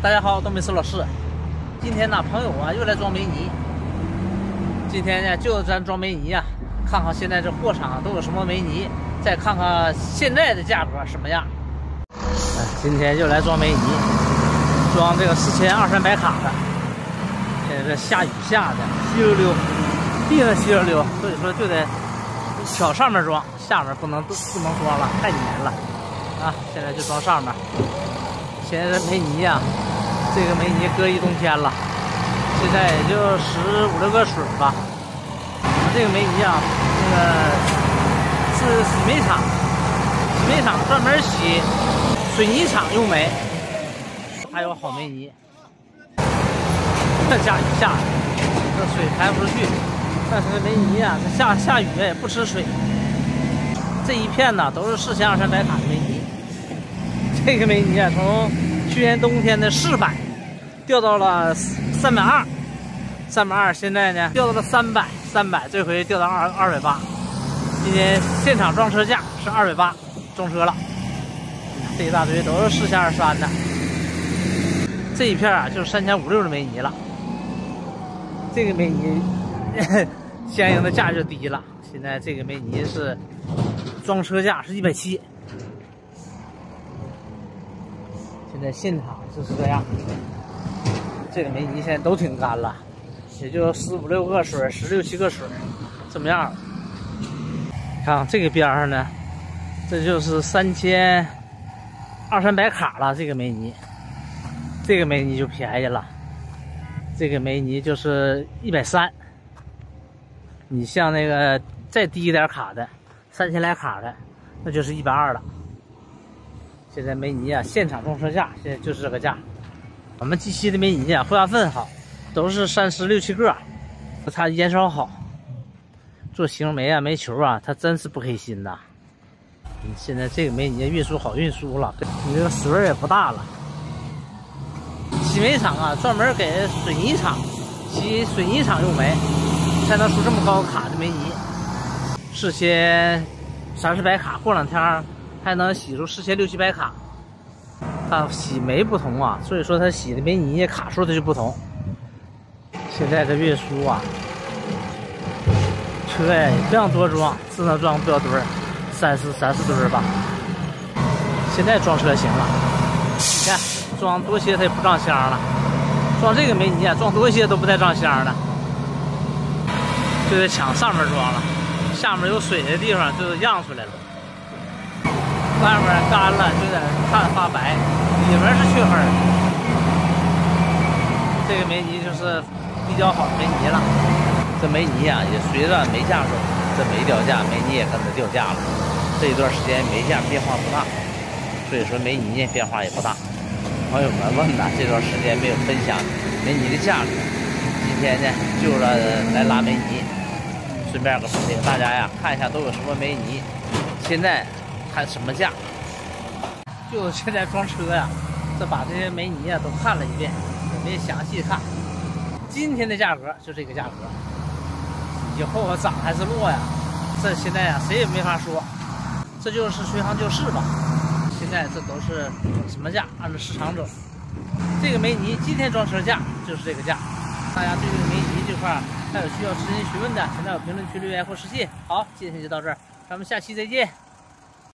大家好，东北石老师。今天呢，朋友啊又来装煤泥。今天呢，就咱装煤泥啊，看看现在这货场都有什么煤泥，再看看现在的价格什么样。哎，今天又来装煤泥，装这个四千二三百卡的。现在这下雨下的稀溜溜，地上稀溜溜，所以说就得挑上面装，下面不能不能装了，太黏了。啊，现在就装上面。现在这煤泥呀，这个煤泥搁一冬天了，现在也就十五六个水吧。这个煤泥啊，那个是洗煤厂，洗煤厂专门洗水泥厂用煤，还有好煤泥。这 下雨下的，这水排不出去。但是这煤泥啊，这下下雨也不吃水。这一片呢，都是四千二三百卡的煤泥。这个煤泥啊，从去年冬天的四百掉到了三百二，三百二，现在呢掉到了三百，三百，这回掉到二二百八。今天现场装车价是二百八，装车了。这一大堆都是四千二三的，这一片啊就是三千五六的煤泥了。这个煤泥 相应的价就低了，现在这个煤泥是装车价是一百七。现在现场就是这样，这个煤泥现在都挺干了，也就十五六个水，十六七个水，这么样。看看这个边上呢，这就是三千二三百卡了。这个煤泥，这个煤泥就便宜了，这个煤泥就是一百三。你像那个再低一点卡的，三千来卡的，那就是一百二了。现在煤泥啊，现场装车价现在就是这个价。我们机器的煤泥啊，负压分好，都是三十六七个，它燃烧好。做型煤啊，煤球啊，它真是不黑心呐。现在这个煤泥运输好运输了，你这个水也不大了。洗煤厂啊，专门给水泥厂洗水泥厂用煤，才能出这么高卡的煤泥。四千三四百卡，过两天。还能洗出四千六七百卡，它洗煤不同啊，所以说它洗的煤泥卡数它就不同。现在这运输啊，车呀也不让多装，只能装标吨，三四三四吨吧。现在装车行了，你看装多些它也不胀箱了，装这个煤泥啊，装多些都不带胀箱的，就得抢上面装了，下面有水的地方就让出来了。外面干了就在看发白，里面是黢黑。这个煤泥就是比较好的煤泥了。这煤泥啊，也随着煤价走，这煤掉价，煤泥也跟着掉价了。这一段时间煤价变化不大，所以说煤泥变化也不大。朋友们问呢，这段时间没有分享煤泥的价格，今天呢就来来拉煤泥，顺便给大家呀看一下都有什么煤泥。现在。看什么价？就现在装车呀，这把这些煤泥啊都看了一遍，也没详细看。今天的价格就这个价格，以后涨还是落呀？这现在呀谁也没法说，这就是随行就市吧。现在这都是什么价？按照市场走。这个煤泥今天装车价就是这个价。大家对这个煤泥这块还有需要咨询询问的，请在我评论区留言或私信。好，今天就到这儿，咱们下期再见。